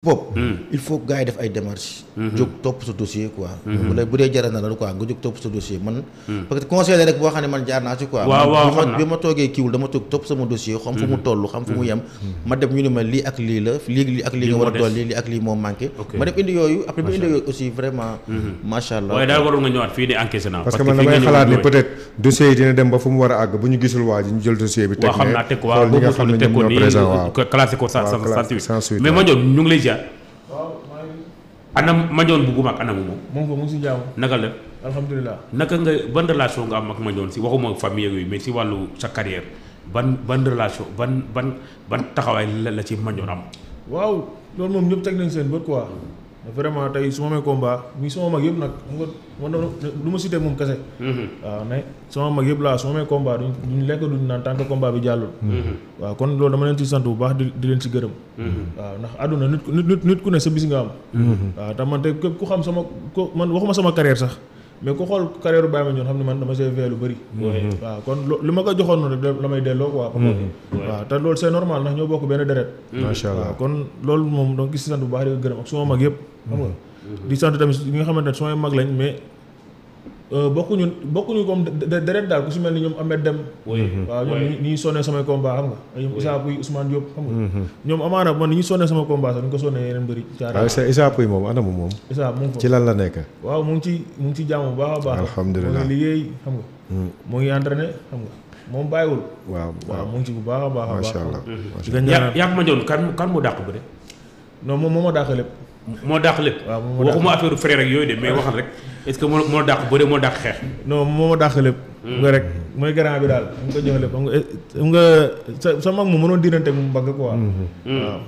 bopp hmm. il faut gars yi def ay démarches. Hmm. jóg topp sa dossier quoi. Hmm. bu dee bu dee jaral na la quoi nga jóg topp sa dossier man. parce que conseil rek boo xam ne man jaar naa ci quoi. waaw waaw xam bi ma toogee kiiwul dama toog topp sama dossier. xam fu mu toll xam fu mu yem. ma dem ñu ne ma lii ak lii la lii lii ak lii nga war a dolli lii ak lii moo manqué. ma dem indi yooyu après mu indi yooyu aussi vraiment. macha allah waaye daal waroon nga ñëwaat fii di encaissé naa. parce que man damay xalaat ni peut-être. dossier yi dina dem ba fu mu war a àgg bu ñu gisul waa ji ñu jël dossier bi. teg xam naa teg ko waaw boobu xam ne teg ko nii classé ko sans sans suite mais Mandione ñu ngi lay ziar. ana Mandione bu gumaak ana mu moom. moom ko mu ngi si jaaw. naka la. alhamdulilah naka nga ban relation nga am ak Mandione si waxuma famille yooyu mais si wàllu sa carrière ban ban relation ban ban ban taxawaay la la ci Mandione am. waaw loolu moom ñëpp teg nañ seen bët quoi. vraiment tey su ma amee combat muy sama mag yëpp nag xam nga man du ma cité moom kese. Mhm. waaw ne sama mag yëpp laa su ma amee combat duñ duñ lekk duñ naan tant que combat bi jàllul. Mhm. waaw kon loolu dama leen ci sant bu baax di di leen ci gërëm. Mhm. waaw ndax àdduna nit ku nit ku ne sa bis nga am. waaw te man tey képp ku xam sama ko man waxuma sama carrière sax. mais ku xool carrière Baye Mandione xam ne man dama see veillé lu bëri. waaw kon lu ma ko joxoon noonu rek la may delloo quoi. waaw te loolu c'est normal ndax ñoo bokk benn deret. macha allah waaw kon loolu moom donc gis sant bu baax di ko gërëm ak suma mag yëpp. xam nga di sant tamit ñi nga xamante ne sumay mag lañ mais. Euh, bokkuñu bokkuñu comme deret daal ku si mel ni ñoom Ahmed Dem mhm. waaw ñoom ni ñuy sonnee samay combat xam nga ñoom Issa Pouye Ousmane Diop xam nga mhm. ñoom amaana man ni ñuy sonnee sama combat sax ñu ko sonnee yeneen bëri Issa Pouye moom ana mu moom Issa moom ci lan la nekk waaw mu ngi ci mu ngi ci jàmm bu baax a baax. alhamdulilah mu ngi liggéey xam nga. Hmm. mu ngi entraîné xam nga moom bàyyiwul. waaw waaw mu ngi ci bu baax a baax. macha allah macha allah yaa ma joon kan kan moo dàq bëre. non moom moo ma dàq lépp. moo dàq lépp. waaw moom moo dàq waxuma affaire frère ak yooyu de mais waxal rek est-ce que moo moo dàq bëre moo dàq xeex. non moo ma dàq lépp. Hmm. nga rek mooy grand bi daal mu ko jox lépp xam nga eh, sa sa mag mu mënoon diirante mu mbagg quoi. Hmm. waaw.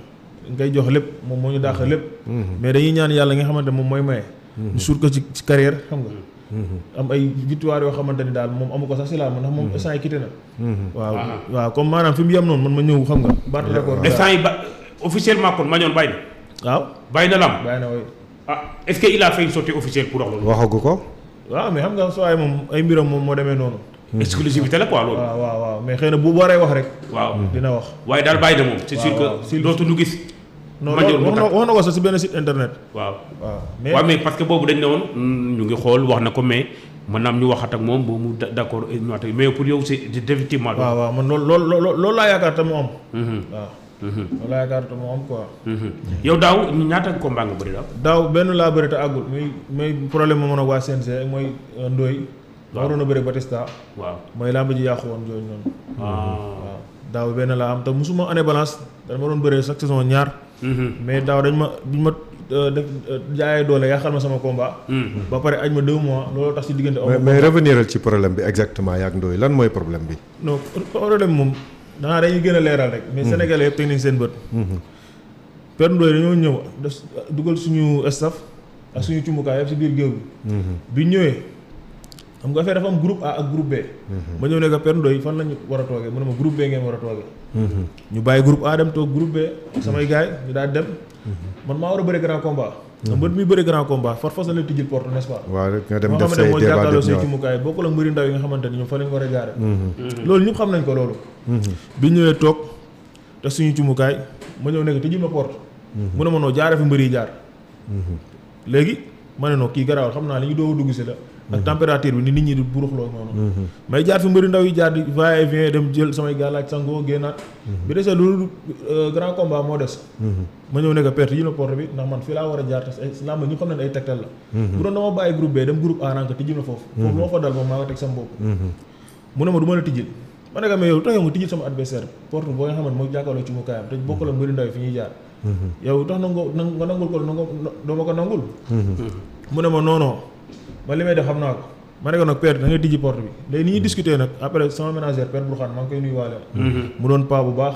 ngay jox lépp moom moo ñu dàq lépp. Mm-hmm. mais dañuy ñaan yàlla nga xamante moom mooy maye. Mm-hmm. ñu suur ko ci ci carrière xam nga. Mm-hmm. am ay victoire yoo xamante ni daal moom amu ko sax si laa ndax moom instant yi quitté na. waaw ah. waaw comme maanaam fi mu yem noonu man ma ñëw xam nga. baat record bi instant yi ba officiellement kon ma ñoon bàyyi na. waaw bàyyi na lam bàyyi na waay. ah est-ce que il a fait une sortie officielle pour wax loolu. waxagu ko. waaw mais xam nga soo ay moom ay mbiram moom moo demee noonu. Hmm. exclusivité la quoi loolu. waaw waaw waaw mais xëy na bu waree wax rek. waaw hmm. dina wax. waaye daal bàyyi de moom. c'est sûr que dootu lu gis. non non wax na ko sax si benn site internet. waaw waaw mais parce que boobu dañ ne woon hmm, ñu ngi xool wax na ko mais mën na am ñu waxat ak moom ba mu d'accord mais pour yow c'est définitivement. waaw waaw man loolu loolu loolu laa yaakaar te mu am. waaw. Mhm. wala yaakaar te moom quoi. Mhm. yow daaw ñaata combat nga bëri daaw. daaw benn laa bëri te àggul muy muy problème mu mën a waa CNG mooy euh, Ndoye. waaw waroon a bëre Batista. waaw mooy làmb ji yàqu woon jooju noonu. Ah. waaw daaw benn laa am te musuma année balance dama doon bëree chaque saison ñaar. Mhm. mais daaw dañ ma duñ ma euh, def euh, jaayee doole yàqal ma sama combat. Mhm. ba pare aj ma deux mois looloo tax si diggante. mais mais revenir ci problème bi exactement yaa ngi lan mooy problème bi. non problème moom danaa dañuy gën a leeral rek. mais mhm. Sénégalais yëpp teg nañ seen bët. Père Ndoye dañoo ñëw def dugal suñu staff ak suñu cumbukaay yëpp si biir géew bi. Mhm. bi ñëwee xam nga fee dafa am groupe A ak groupe B. Mhm. ma ñëw ne ko Père Ndoye fan lañu war a toogee mu ne ma groupe B ngeen war a toogee. Mhm. ñu bàyyi groupe A dem toog groupe B. samay gars yi ñu daal dem. man maa war a bëri grand combat. Mhm. mbër mi bëri grand combat far fas la tijjil porte n'est-ce pas. waaw rek nga dem def say débat jàkkaarloo say cumukaay bokkul ak mbëri ndaw yi nga xamante ni ñoom fa lañ war a jaare mhm. Mhm. loolu ñëpp xam nañ ko loolu. bi ñëwee toog te suñu cumukaay ma ñëw nekk te jëm na porte. Mhm. mu ne ma noo jaaree fi mbër yi jaar. Mhm. léegi ma ne noo kii garaawal xam naa li ñu doog dugg si la. ak mhm. température bi ni nit ñi di buruxloo noonu. may jaar fi mbëri ndaw yi jaar di va et vient dem jël samay gàllaaj sangoo génnaat. bi desee loolu euh, grand combat moo des. ma ñëw nekk perte yi na porte bi ndax man fii laa war a jaar te ay làmb ñu xam ne ay tegtal la. bu doon dama bàyyi groupe B dem groupe A rank te jëm na foofu. foofu loo fa dal moom maa nga teg sama bopp. mu ne ma du ma la tijjil ma ne ko mais yow tax nga tijjil sama adversaire porte boo nga xamante mooy jàkkaarloo ci mu kaayam te bokkul ak mbëri ndaw fi ñuy jaar mhm. yow tax nangu nga nangul ko nangu doo ma ko nangul mhm. mu ne ma non non man li may def xam naa ko ma ne ko nag père da ngay tijji porte bi léegi ni ñuy discuter nag après sama ménagère père Bourkhane maa ngi koy nuyuwaale mhm. mu doon paa bu baax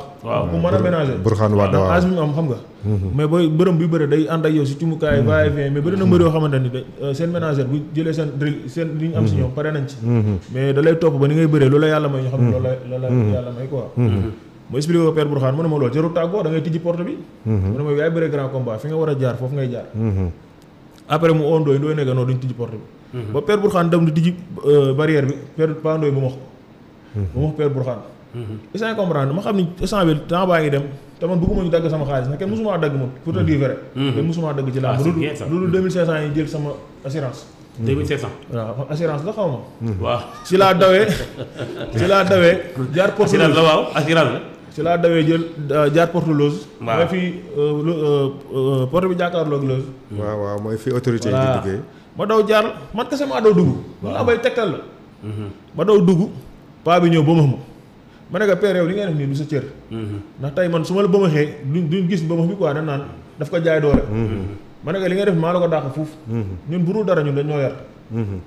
bu mën a ménager Bourkhane waa dawa âge bi mu am xam nga Mhm. mais booy bërëm buy bëre day ànd ak yow si cumukaay mhm. va et vient mais bëri na mbër yoo xamante ni euh, seen ménagère bu jëlee seen seen li ñu am si mhm. ñoom pare nañ ci mais da lay topp ba ni ngay bëree loolu la yàlla may ñu xam ne loolu la la yàlla may quoi ma expliqué ko Père Bourkhane mu ne ma loolu jarul tàggoo da ngay tijji porte bi mu ne ma yaay bëre grand combat fi nga war a jaar foofu ngay jaar après mu oo ndooy ndooy nekk noonu duñ tijji porte bi ba Père Bourkhane dem di tijji euh, barrière bi Père Pa ndooy bu ma wax Mhm. ba ma wax père Bourkhane. instant mhm. comprendre ma xam ni instant bi temps baa ngi dem te man bëgguma ñu dagg sama xaalis nag kenn mësuma dagg moom pour te dire vrai. Mhm. kenn mësuma dagg ci laa. ah c'est loolu 2500 yi jël sama assurance. 2500. waaw assurance la xaw ma. waaw si laa dawee si laa dawee. jaar porte assurance la waaw assurance la. si laa dawee jël euh, jaar porte loose. waaw mooy fii euh, euh, porte bi jàkkaarloog loose. waaw waaw mooy fii autorité yi di duggee. ma daw jaar man kese maa daw dugg. waaw mën naa bay tegtal la. Mhm. ma daw dugg paa bi ñëw ba ma ma ne ko père yow li ngay def nii du sa cër. Mhm. ndax tey man su ma la bëmaxee duñ duñ gis bëmax bi quoi dañ naan daf ko jaay doole. Mhm. ma ne ko li ngay def maa la ko dàq fuuf. Mhm. ñun bu dul dara ñun dañoo yar.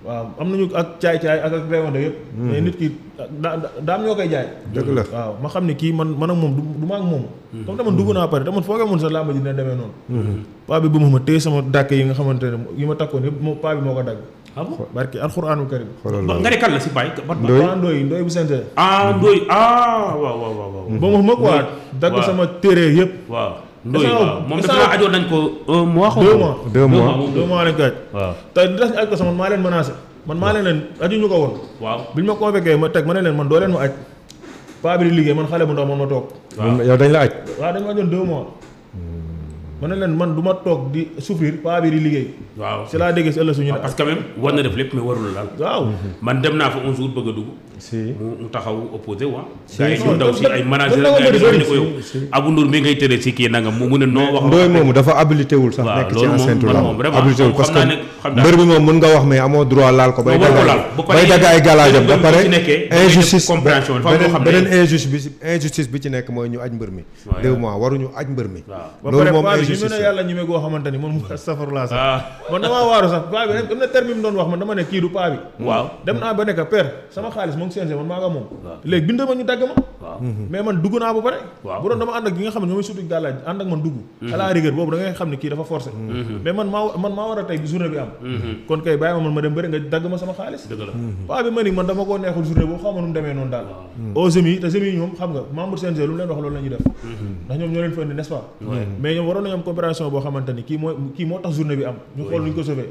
waaw am nañu ak caay-caay ak ak reewante yëpp. mais nit ki daa daam ñoo koy jaay. dëgg la waaw ma xam ne kii man man ak moom du ma ak moom. comme dama dugg naa pare te man foo ko mën sa làmb ji dina demee noonu. paa bi bëmax ma téye sama dàkk yi nga xamante ne yi ma takkoon yëpp paa bi moo ko dagg. ah bon barki alxuraanu karim. xoolal loolu nga ne kan la si bàyyi. ban Ndoye. ban ndooy ndooy bu sente ah Ndoye ah waaw waaw waaw waaw. ba ma ma quoi dagg waaw. sama téere yëpp waaw Ndoye Instant- waaw moom instant- dafa ajoon nañ ko un mois. xaw ma. deux mois deux mois moom deux mois lañ ko aj waaw te li tax ñu aj ko sama maa leen menacé man maa leen leen aju ñu ko woon waaw. bi ñu ma convoqué ma teg ma ne leen man doo leen ma aj paa bi di liggéey man xale bu ndaw man ma toog moom yow dañ la aj waaw dañ ma ajoon deux mois ma ne leen man du ma toog di souffrir paa bi di liggéey. waaw si laa déggee si ëllëg suñu. parce que même war na def lépp mais warul laal. waaw man dem naa fa un jour bëgg a dugg. si mu taxaw opposé wa. si gars yi ñu ndaw si ay manager ak gars yi ne ko yow. Abou Ndour mi ngay tëddee si kii nangam mu ne noo wax. mbër moomu dafa habilité wul sax. nekk ci enceinte la habilité wul parce que mbër bi moom mën nga wax mais amoo droit laal ko. bay daggaay bay daggaay galaajam ba pare injustice beneen injustice bi ci nekk mooy ñu aj mbër mi waaw deux mois waruñu aj mbër mi. waaw ba loolu pare moom paa bi ñu injustice ne la. yàlla ñeme goo xamante ni man mu astafurlaa sax ah man damaa waaru sax paa bi rek am na terme bi mu doon wax man dama ne kii du paa bi waaw dem naa ba nekk père sama xaalis moom CNG man maa nga moom Waaw. léegi bind ma ñu dagg ma waaw mais man dugg naa ba pare Waaw. bu doon dama ànd ak gi nga xam ne ñoomay suuti gàllaaj ànd ak man dugg à la rigueur boobu da ngay xam ne kii dafa forcé mais man maa man maa war a tey bi journée bi am kon kay bàyyi ma man ma dem bëri nga dagg ma sama xaalis dëgg la paa bi ma ni man dama koo neexul journée boobu xaw ma nu mu demee noonu daal Hmm. au semi te semi ñoom xam nga membre CNG lu mu leen wax loolu la ñuy def. Hmm. ndax ñoom ñoo leen fa indi n'est-ce pas. mais ñoom waroon nañu am coopération boo xamante ni kii mooy kii moo tax journée bi am. ñu xool lu ñu ko sauvé.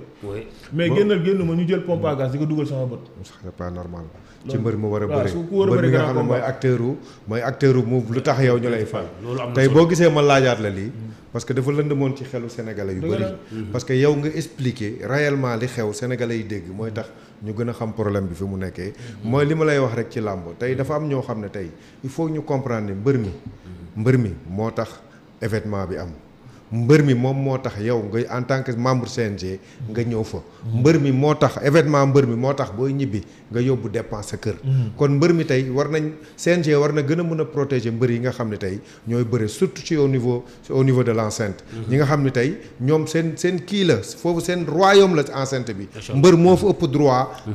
mais génnal génn ma ñu jël pompe à gaz di ko dugal sama bët. c'est pas normal. ci mbër mu war a bëri mbër mi nga xam ne mooy acteur u mooy acteur u mu lu tax yow ñu lay fal. tey boo gisee ma laajaat la lii. Hmm. parce que dafa lëndëmoon ci xelu sénégalais yu bëri. parce que yow nga expliquer réellement li xew sénégalais yi dégg mooy tax ñu gën a xam problème bi fi mu nekkee. mooy li ma lay wax rek ci làmb tey dafa am ñoo xam ne tey il faut ñu comprendre ne mbër mi. mbër mi moo tax événement bi am. mbër mi moom moo tax yow ngay en tant que membre CNG nga ñëw fa mbër mi moo tax événement mbër mi moo tax booy ñibbi nga yóbbu dépense sa kër mm. kon mbër mi tey war nañ CNG war na gën a mën a protéger mbër yi nga xam ne tey ñooy bëre surtout ci au niveau au niveau de l' enceinte. Mhm. ñi nga xam ne tey ñoom seen seen kii la foofu seen royaume la enceinte bi. mbër moo fa ëpp droit. Mhm.